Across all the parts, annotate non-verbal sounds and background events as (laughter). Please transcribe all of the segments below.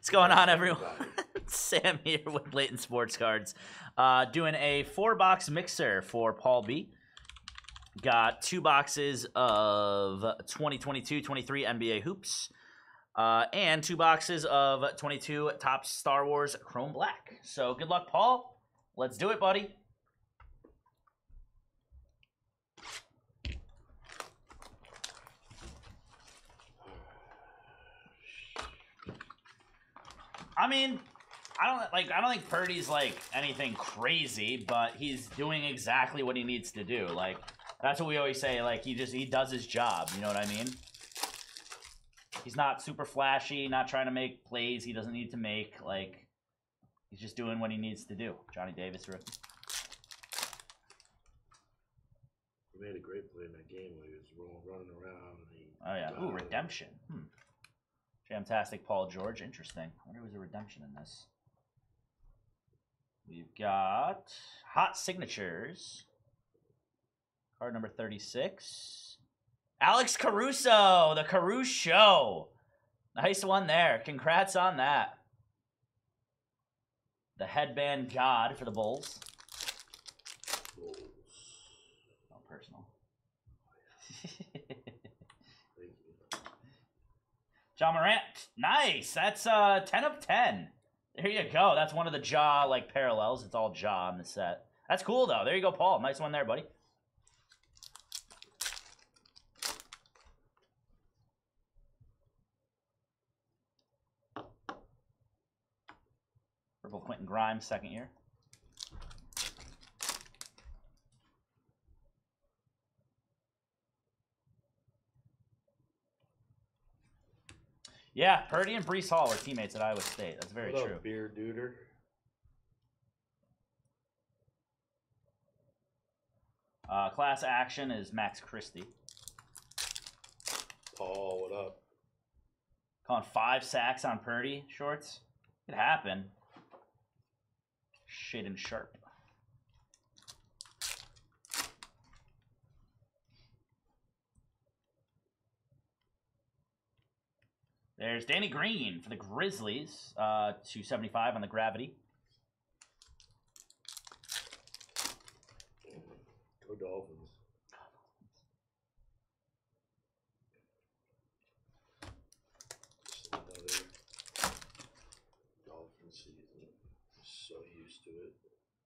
What's going on, everyone? (laughs) Sam here with Layton Sports Cards. Uh, doing a four box mixer for Paul B. Got two boxes of 2022 23 NBA hoops. Uh, and two boxes of 22 Topps Star Wars Chrome Black. So good luck, Paul. Let's do it, buddy. Mean, I don't like. I don't think Purdy's like anything crazy, but he's doing exactly what he needs to do. Like that's what we always say. Like he just he does his job. You know what I mean? He's not super flashy. Not trying to make plays he doesn't need to make. Like he's just doing what he needs to do. Johnny Davis rookie. He made a great play in that game where he was rolling, running around. Oh yeah. Ooh, redemption. Hmm. Fantastic, Paul George. Interesting. I wonder there's a redemption in this. We've got hot signatures. Card number 36. Alex Caruso, the Caruso Show. Nice one there. Congrats on that. The headband god for the. Bulls. Not personal. Thank you. Ja Morant. Nice. That's uh 10 of 10. There you go. That's one of the Ja like parallels. It's all Ja on the set. That's cool though. There you go, Paul. Nice one there, buddy. Purple Quentin Grimes, second year. Yeah, Purdy and Breece Hall were teammates at Iowa State. That's very what true. Up, beer duder. Uh, class action is Max Christie. Paul, what up? Calling five sacks on Purdy shorts. Could happen. Shaedon Sharpe. There's Danny Green for the Grizzlies. Uh, 275 on the gravity. Go Dolphins. Dolphin season. So used to it.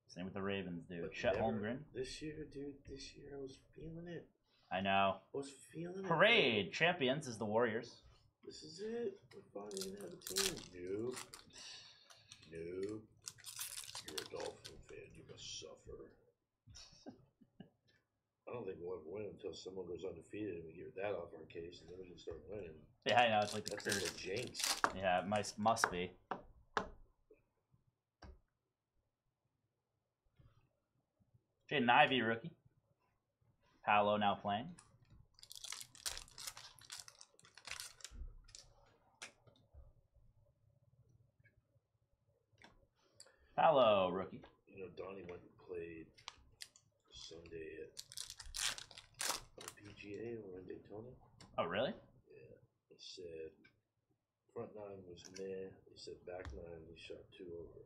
Same with the Ravens, dude. But Chet never- Holmgren. This year, dude, this year I was feeling it. I know. I was feeling it. Parade champions is the Warriors. This is it. We're finally gonna have a team. Nope. Nope. You're a Dolphin fan. You must suffer. I don't think we'll ever win until someone goes undefeated and we get that off our case, and then we can start winning. Yeah, I know. It's like the That's like curse. a jinx. Yeah, it must, must be. Jaden Ivey, rookie. Paolo now playing. Paolo, rookie. You know, Donnie went and played Sunday at PGA or in Daytona. Oh, really? Yeah. He said front nine was meh. He said back nine he shot two over.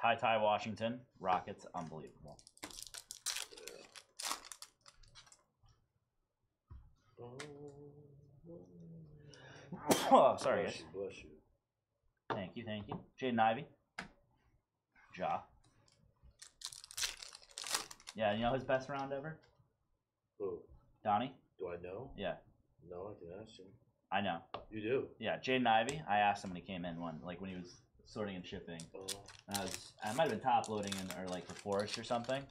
Ty Ty Washington, Rockets, unbelievable. Yeah. (laughs) oh, sorry, Bless guys. you, bless you. Thank you, thank you. Jaden Ivey. Ja. Yeah, you know his best round ever? Who? Donnie? Do I know? Yeah, No, I can ask him. I know. You do? Yeah, Jaden Ivey. I asked him when he came in one, like when he was sorting and shipping. Oh, And I was, I might have been top loading in, or like the Forest or something.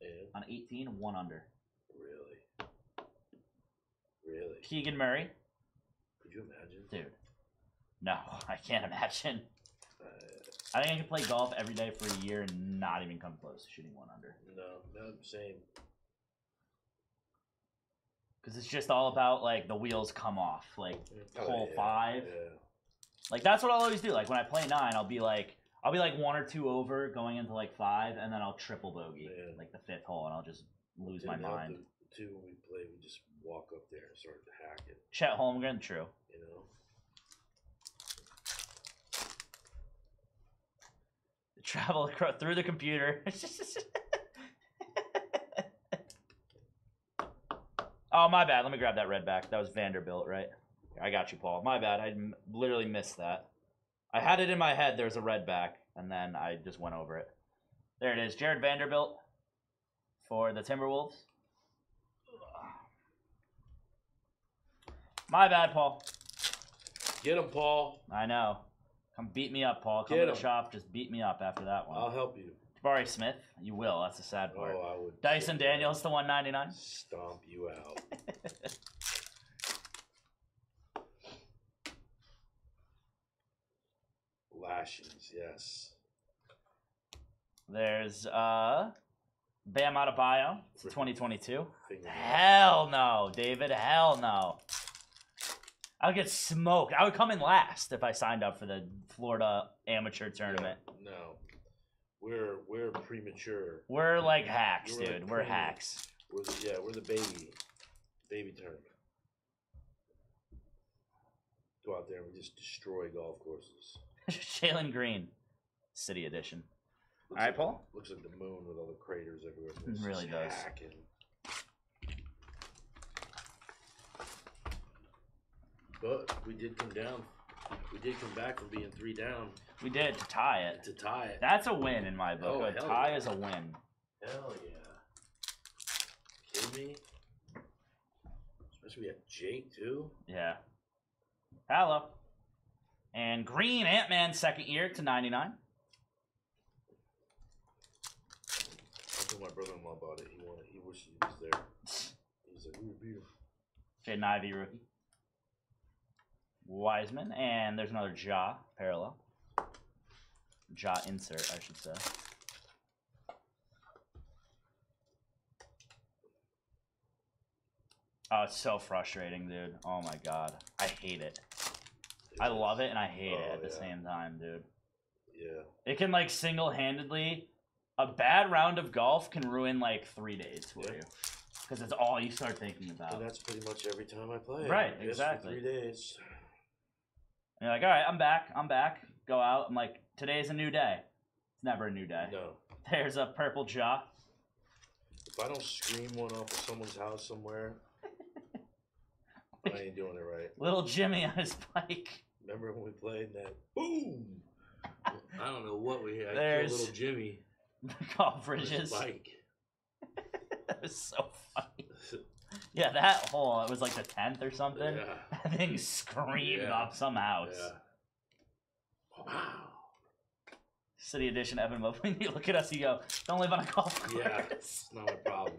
and On 18, one under. really? Really? Keegan Murray. Could you imagine? Dude. No, (laughs) I can't imagine. Uh, I think I could play golf every day for a year and not even come close to shooting one under. no, no, same. Because it's just all about like the wheels come off. Like Oh, hole yeah, five. Yeah. Like that's what I'll always do. Like when I play nine, I'll be like I'll be like one or two over going into like five, and then I'll triple bogey Yeah. like the fifth hole, and I'll just lose Yeah, my now mind. The, the two when we play, we just walk up there and start to hacking. Chet Holmgren, true. You know. Travel across, through the computer. (laughs) oh, my bad. Let me grab that red back. That was Vanderbilt, right? I got you, Paul. My bad. I literally missed that. I had it in my head. There's a red back, and then I just went over it. There it is. Jarred Vanderbilt for the Timberwolves. My bad, Paul. Get him, Paul. I know. Come beat me up, Paul. Come Get to the him. shop. Just beat me up after that one. I'll help you. Jabari Smith, you will. That's the sad part. Oh, I would. Dyson Daniels to 199. Stomp you out. (laughs) Lashings, yes. There's uh Bam Adebayo to 2022. Finger Hell no, David. Hell no. I would get smoked. I would come in last if I signed up for the Florida amateur tournament. No, we're we're premature. We're like hacks, You're like dude. We're hacks. We're the, yeah, we're the baby, baby tournament. Go out there and we just destroy golf courses. (laughs) Jalen Green, City Edition. Looks All right, like- Paul? Looks like the moon with all the craters everywhere. It really does. hacking. But we did come down. We did come back from being three down We did to tie it. to tie it. That's a win in my book. Oh, a hell tie yeah. is a win. Hell yeah. Kidding me? Especially we have Jake too. Yeah. Hello. And Green Ant Man second year to 99. I told my brother-in-law about it. He wanted. He wished he was there. He's like, we would beat him. Jaden Ivey rookie. Wiseman. And there's another Ja parallel. Ja insert, I should say. Oh, it's so frustrating, dude. Oh my god. I hate it. I love it and I hate it Oh, at the yeah. same time, dude. Yeah. It can like single handedly a bad round of golf can ruin like three days for Yeah. you. Because it's all you start thinking about. And that's pretty much every time I play. Right, exactly. Three days. And you're like, all right, I'm back. I'm back. Go out. I'm like, today's a new day. It's never a new day. No. There's a purple Ja. If I don't scream one off of someone's house somewhere, I ain't doing it right. (laughs) Little Jimmy on his bike. Remember when we played that? Boom! I don't know what we had. There's- There's little Jimmy (laughs) Golf on his bridges. bike. (laughs) That was so funny. (laughs) Yeah, that hole, it was like the 10th or something. Yeah. (laughs) That thing (laughs) screamed Yeah. off some house. Yeah. Wow. City Edition Evan Mobley. You look at us, you go, don't live on a golf course. Yeah. It's not a problem.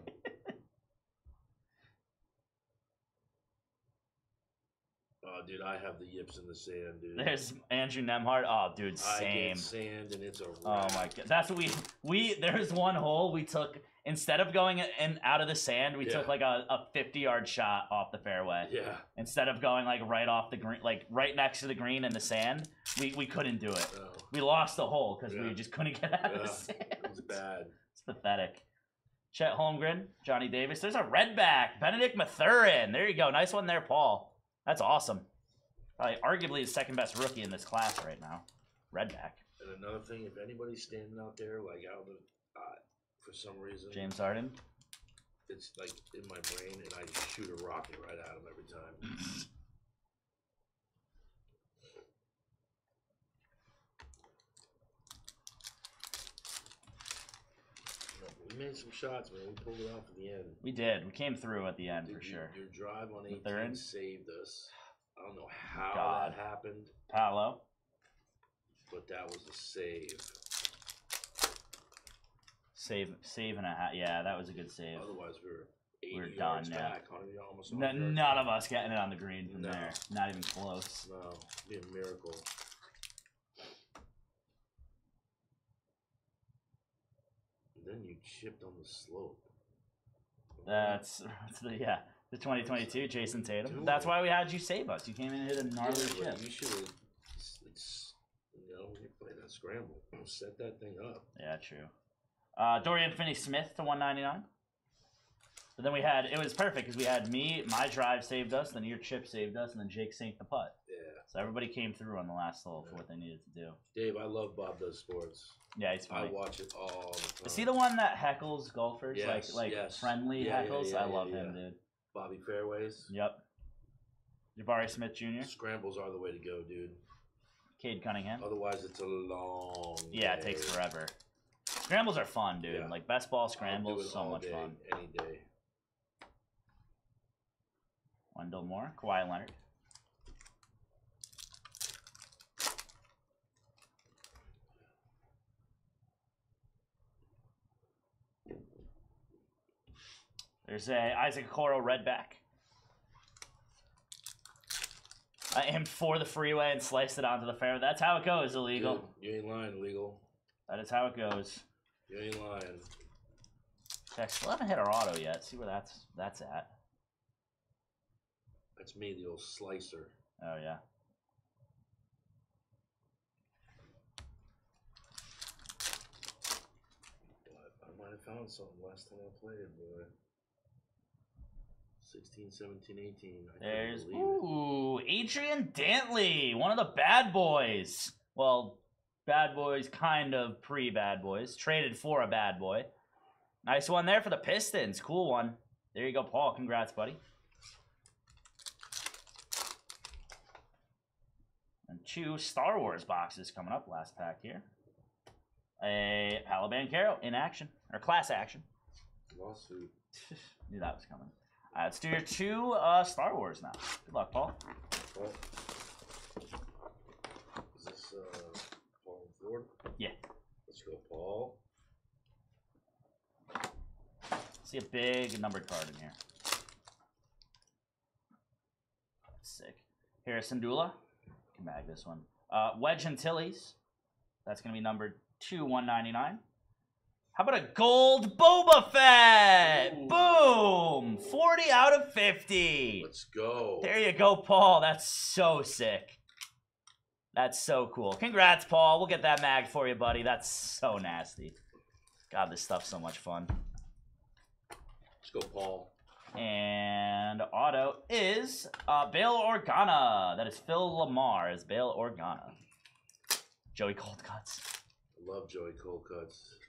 Oh, dude, I have the yips in the sand, dude. There's Andrew Nembhard. Oh, dude, I same. get sand and it's a Oh my god, that's what we we. There's one hole we took instead of going in out of the sand, we Yeah. took like a, a 50 yard shot off the fairway. Yeah. Instead of going like right off the green, like right next to the green in the sand, we we couldn't do it. No, We lost the hole because we just couldn't get out of the Yeah. sand. it was bad. It's pathetic. Chet Holmgren, Johnny Davis. There's a redback, Benedict Mathurin. There you go, nice one there, Paul. That's awesome. Probably arguably the second best rookie in this class right now. Redback, And another thing, if anybody's standing out there, like out of the, uh, for some reason, James Harden. it's like in my brain, and I shoot a rocket right at him every time. We made some shots, man. We pulled it off at the end. We did. We came through at the end Dude, for you- sure. Your drive on The 18 saved us. I don't know how God. that happened, Paolo. but that was a save. Save, save and a half. Yeah, that was a good save. Otherwise, we were 80 We're done, yeah. back, 100 almost. N- 100 yards none of us getting it on the green from No. there. Not even close. No, be a miracle. And then you chipped on the slope. That's, that's the yeah. The 2022 Jayson Tatum. Dude. That's why we had you save us. You came in and hit a gnarly Yeah, chip. you should have. You know when you play that scramble, set that thing up. Yeah, true. Uh, Dorian Finney-Smith to 199. But then we had it was perfect because we had me, my drive saved us, then your chip saved us, and then Jake sank the putt. Yeah, So everybody came through on the last hole for what they needed to do. Dave, I love Bob Does Sports. Yeah, he's I watch it all the time. Is he the one that heckles golfers? Yes, like like yes. friendly Yeah, yeah, heckles? yeah, I love yeah. him, dude. Bobby Fairways? Yep. Jabari Smith Jr., Scrambles are the way to go, dude. Cade Cunningham. Otherwise, it's a long. Yeah, it takes forever. Scrambles are fun, dude. Yeah. Like best ball scrambles, so much day, fun. Any day. Wendell Moore, Kawhi Leonard. There's a Isaac Okoro Redback. I aimed for the freeway and sliced it onto the fairway. That's how it goes, illegal. Dude, you ain't lying, illegal. That is how it goes. You ain't lying. Check. Still haven't hit our auto yet. See where that's that's at. That's me, the old slicer. Oh yeah. But I might have found something last time I played, boy. 16, 17, 18. I There's it. ooh Adrian Dantley, one of the bad boys. Well, bad boys, kind of pre bad boys. Traded for a bad boy. Nice one there for the Pistons. Cool one. There you go, Paul. Congrats, buddy. And two Star Wars boxes coming up. Last pack here. A Paolo Banchero in action or class action. Lawsuit. (laughs) Knew that was coming. All right, let's do your two uh, Star Wars now. Good luck, Paul. What? Is this uh, Yeah. Let's go, Paul. See a big numbered card in here. Sick. Hera Syndulla. Can bag this one. Uh, Wedge Antilles. That's gonna be numbered two one ninety nine. How about a gold Boba Fett? Ooh. Boom! Forty out of fifty. Let's go. There you go, Paul. That's so sick. That's so cool. Congrats, Paul. We'll get that mag for you, buddy. That's so nasty. God, this stuff's so much fun. Let's go, Paul. And auto is uh, Bail Organa. That is Phil LaMarr as Bail Organa. Joey Coldcuts. I love Joey Colcuts. And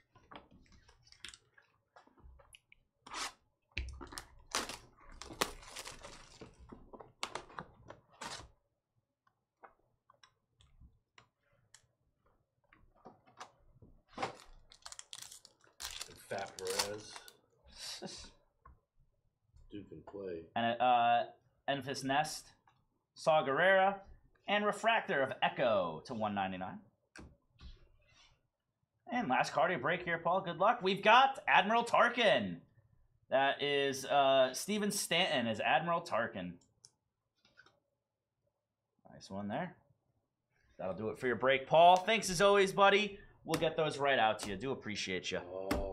Perez. (laughs) Duke can play. and uh, Enfys Nest, Saw Gerrera, and Refractor of Echo to 199. And last card of your break here, Paul. Good luck. We've got Admiral Tarkin. That is uh, Stephen Stanton as Admiral Tarkin. Nice one there. That'll do it for your break, Paul. Thanks as always, buddy. We'll get those right out to you. Do appreciate you. Oh,